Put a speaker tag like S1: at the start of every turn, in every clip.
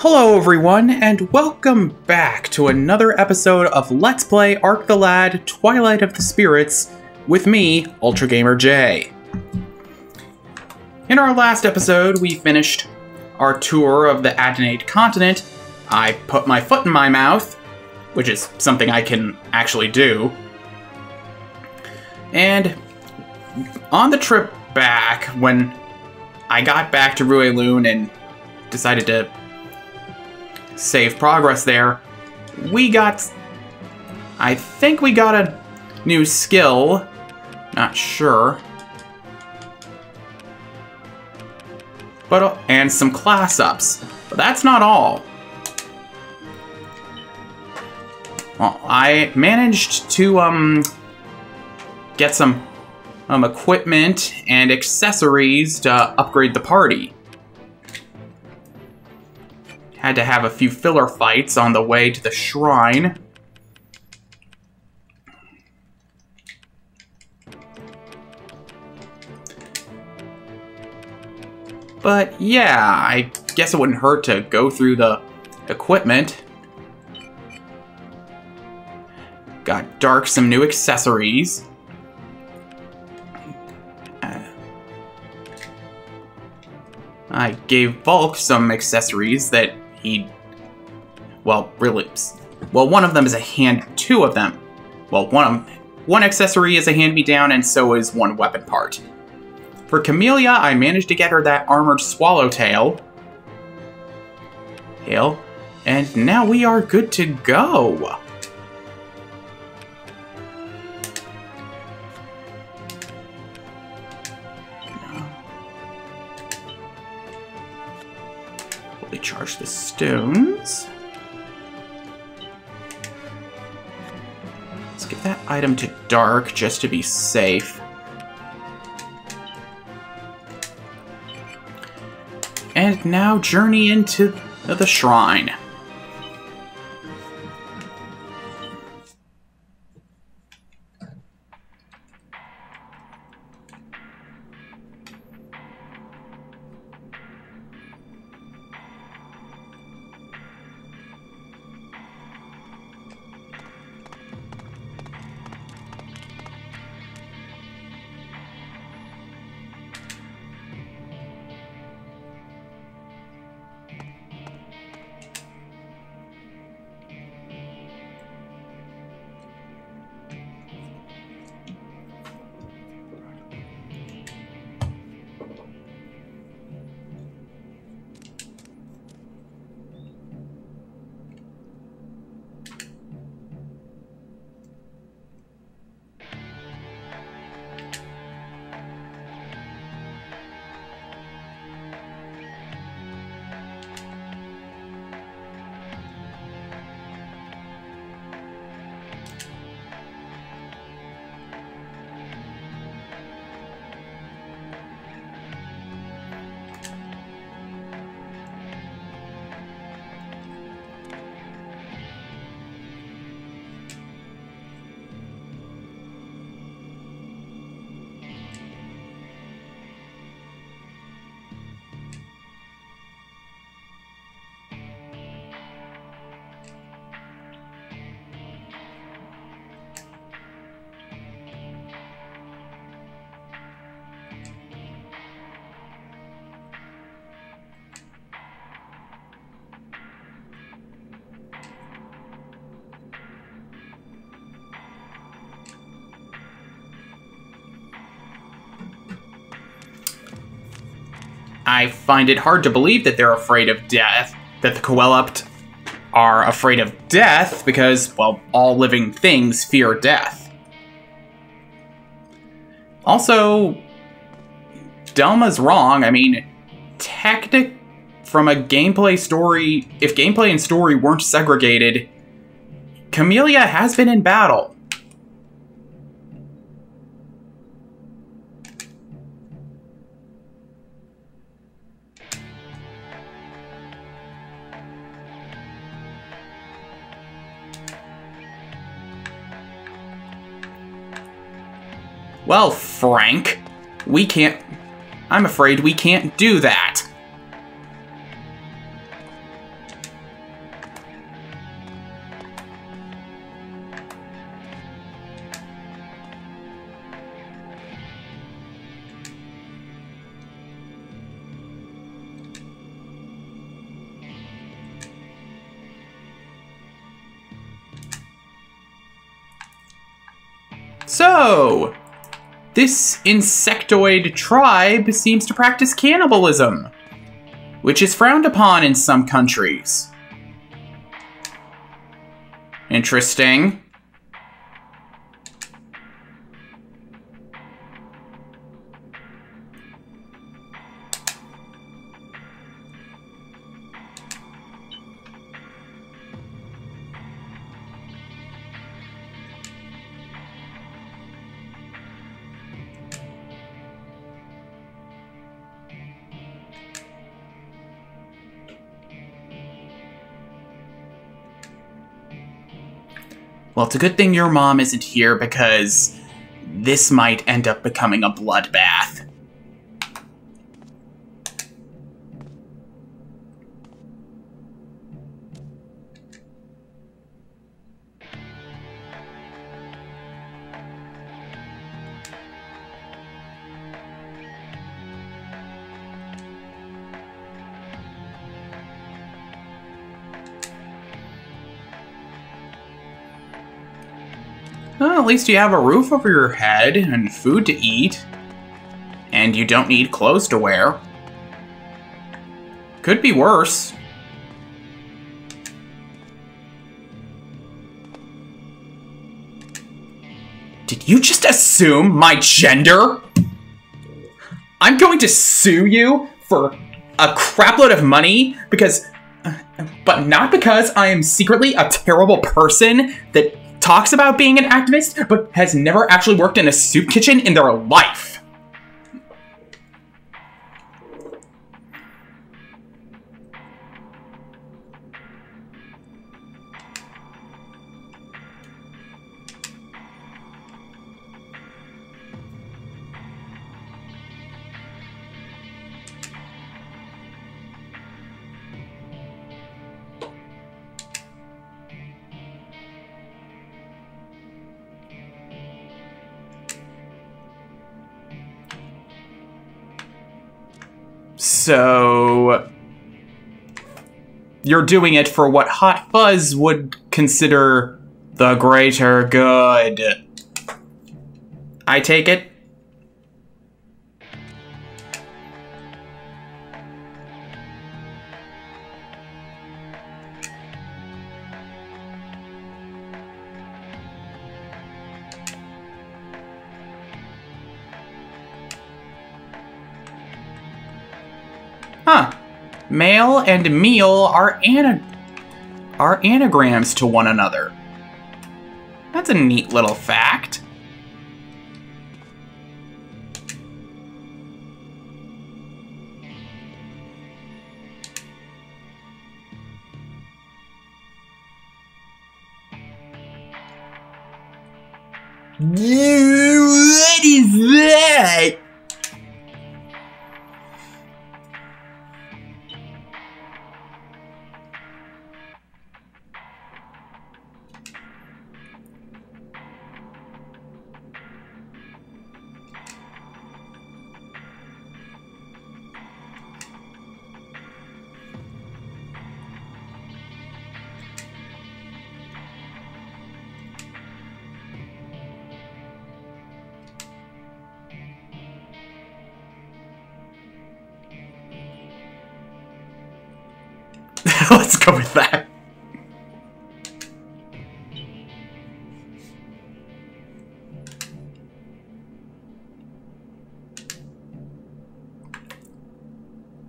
S1: Hello, everyone, and welcome back to another episode of Let's Play Arc the Lad Twilight of the Spirits with me, Ultra Gamer J. In our last episode, we finished our tour of the Adonate continent. I put my foot in my mouth, which is something I can actually do. And on the trip back, when I got back to Ruelun and decided to save progress there, we got... I think we got a new skill. Not sure. But, uh, and some class ups. But that's not all. Well, I managed to, um, get some um, equipment and accessories to upgrade the party. Had to have a few filler fights on the way to the shrine. But yeah, I guess it wouldn't hurt to go through the equipment. Got Darc some new accessories. I gave Volk some accessories that he... Well, really... Well, one of them is a hand... Two of them. Well, one of them, One accessory is a hand-me-down, and so is one weapon part. For Camellia, I managed to get her that armored swallowtail. Tail. And now we are good to go. Stones. Let's give that item to Darc just to be safe. And now journey into the shrine. I find it hard to believe that they're afraid of death, that the Coleopt are afraid of death because, well, all living things fear death. Also, Delma's wrong. I mean, technic from a gameplay story, if gameplay and story weren't segregated, Camellia has been in battle. Well, Frank, we can't... I'm afraid we can't do that. So, this insectoid tribe seems to practice cannibalism, which is frowned upon in some countries. Interesting. Well, it's a good thing your mom isn't here because this might end up becoming a bloodbath. Well, at least you have a roof over your head and food to eat. And you don't need clothes to wear. Could be worse. Did you just assume my gender? I'm going to sue you for a crapload of money because. Uh, but not because I am secretly a terrible person that talks about being an activist, but has never actually worked in a soup kitchen in their life. So you're doing it for what Hot Fuzz would consider the greater good. I take it. Huh. Male and meal are ana are anagrams to one another. That's a neat little fact. Let's go with that.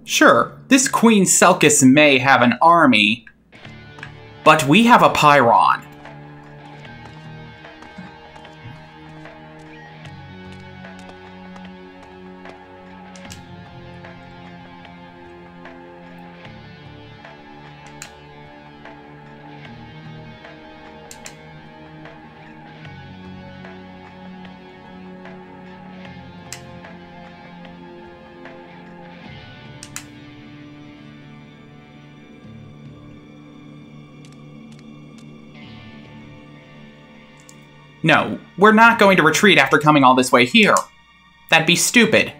S1: Sure, this Queen Selkis may have an army, but we have a Pyron. No, we're not going to retreat after coming all this way here. That'd be stupid.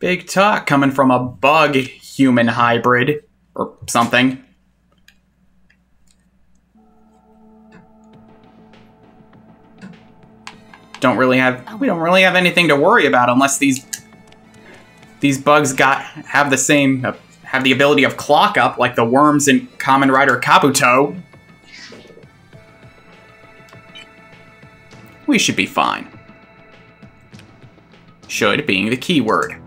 S1: Big talk coming from a bug human hybrid or something. Don't really have we don't really have anything to worry about unless these these bugs got have the same uh, have the ability of clock up like the worms in Kamen Rider Kabuto. We should be fine. Should being the keyword.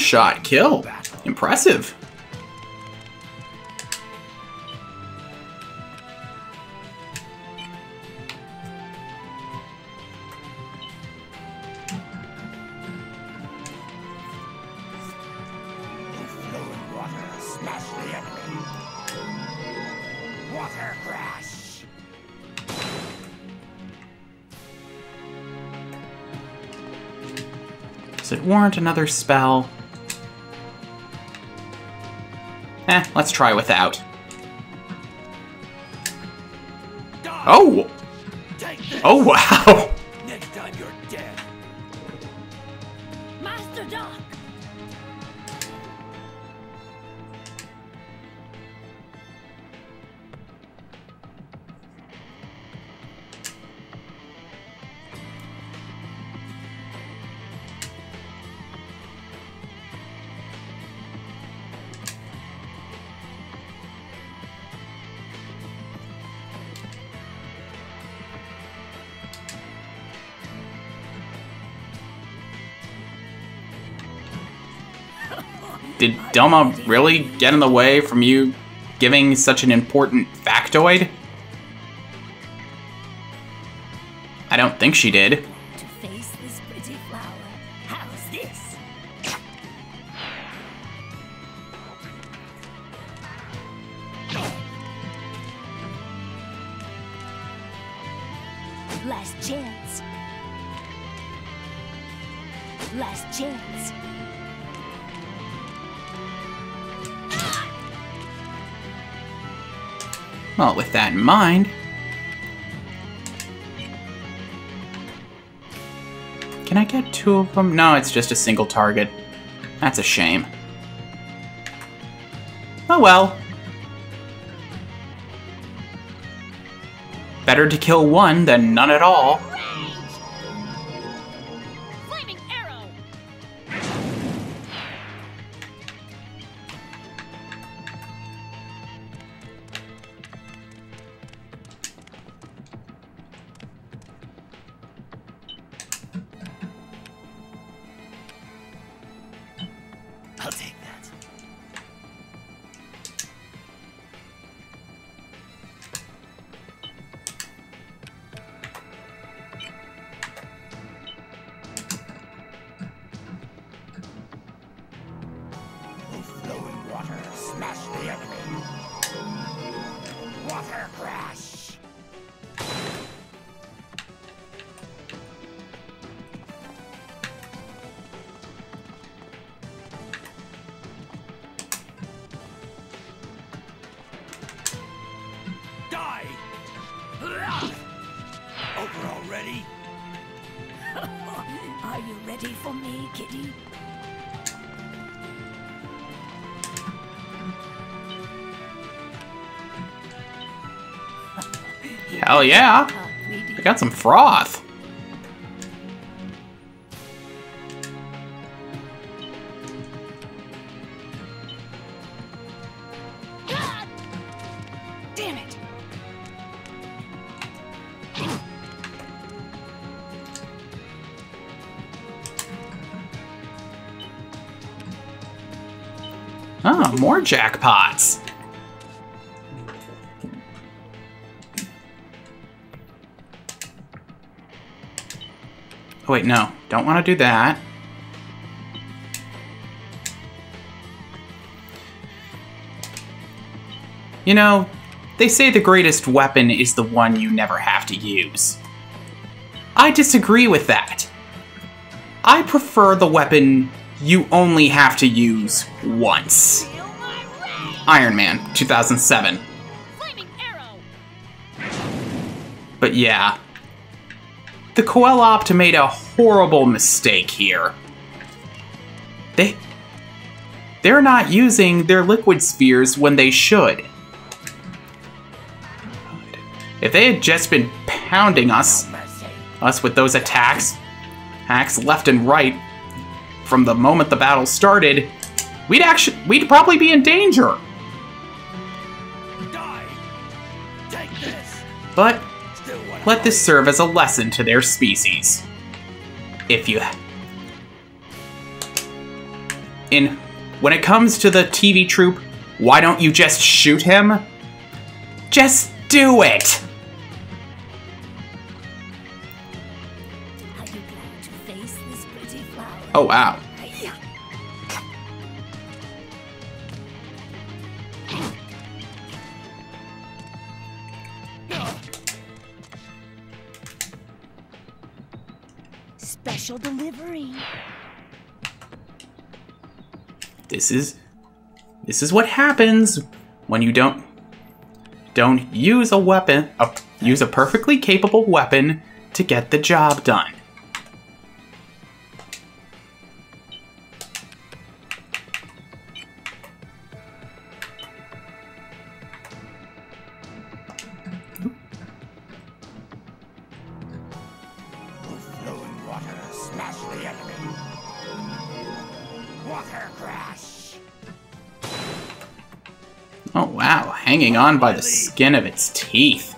S1: Oh, one shot kill. Impressive. Does it warrant another spell? Eh, let's try without. Oh! Oh, wow! Did Doma really get in the way from you giving such an important factoid? I don't think she did.
S2: Last chance. Last chance.
S1: Well, with that in mind... Can I get two of them? No, it's just a single target. That's a shame. Oh well. Better to kill one than none at all.
S2: Are you ready for me, kitty?
S1: Hell yeah. I got some froth. More jackpots. Oh wait, no. Don't want to do that. You know, they say the greatest weapon is the one you never have to use. I disagree with that. I prefer the weapon you only have to use once.
S2: Feel my wrath!
S1: Iron Man, 2007. But yeah. The Coleopt made a horrible mistake here. They. They're not using their liquid spheres when they should. If they had just been pounding us, us with those attacks, hacks left and right, from the moment the battle started, we'd actually we'd probably be in danger. But let this serve as a lesson to their species. If you. In. When it comes to the TV trope, why don't you just shoot him? Just do it!
S2: Are you Special delivery.
S1: This is. This is what happens when you don't. Don't use a weapon. Use a perfectly capable weapon to get the job done. Hanging on by the skin of its teeth.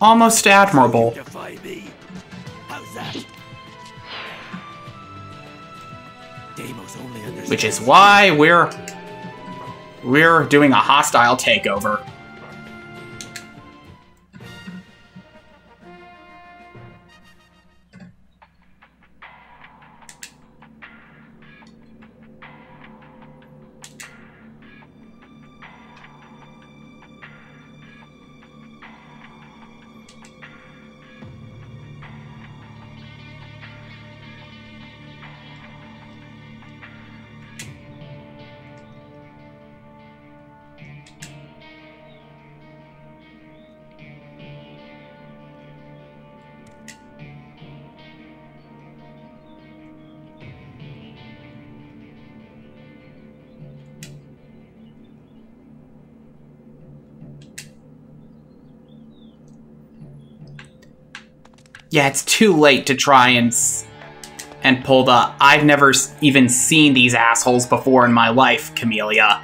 S1: Almost admirable. Which is why we're we're doing a hostile takeover. Yeah, it's too late to try and and pull the I've never even seen these assholes before in my life, Camellia.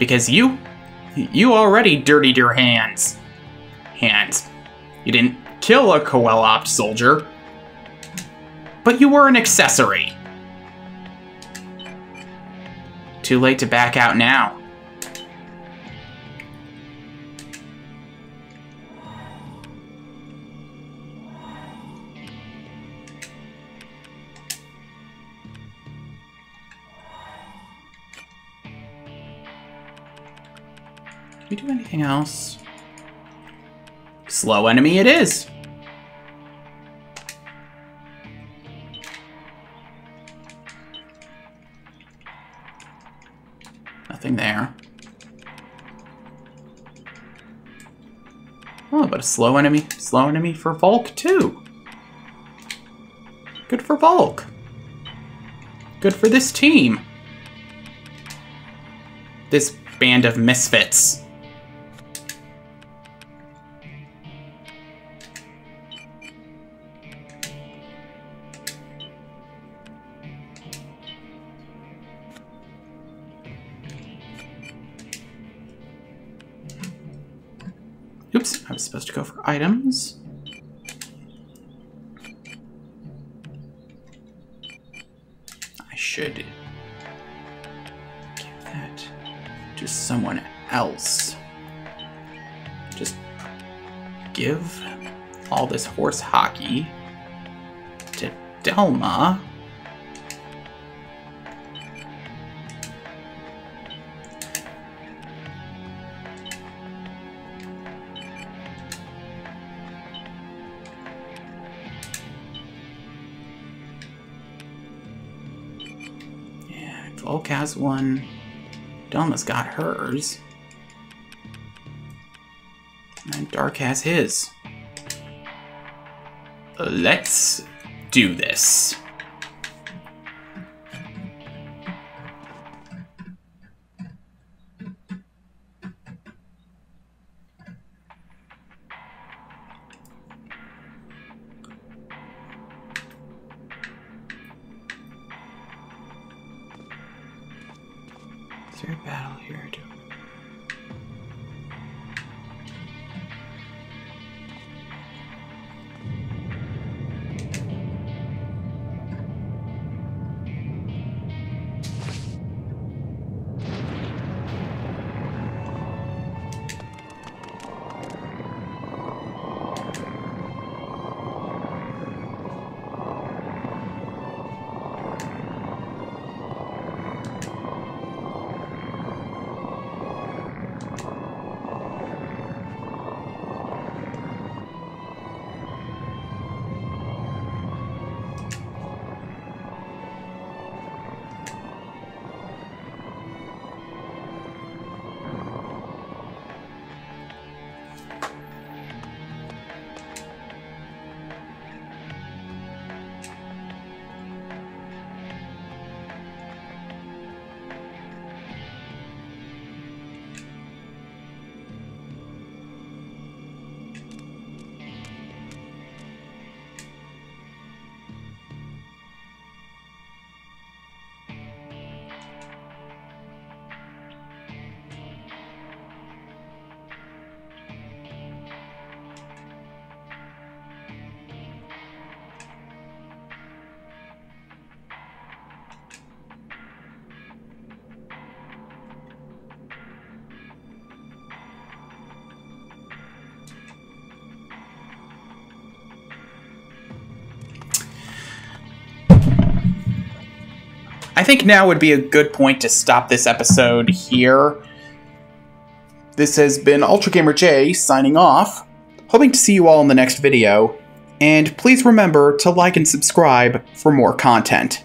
S1: Because you you already dirtied your hands. Hands. You didn't kill a Coleopt soldier, but you were an accessory. Too late to back out now. Do anything else? Slow enemy it is. Nothing there. Oh, but a slow enemy, slow enemy for Volk too. Good for Volk. Good for this team. This band of misfits. Items. I should give that to someone else. Just give all this horse hockey to Delma. Has one. Delma's got hers. And Darc has his. Let's do this. A battle here too? Think now would be a good point to stop this episode here. This has been Ultra Gamer J signing off. Hoping to see you all in the next video. And please remember to like and subscribe for more content.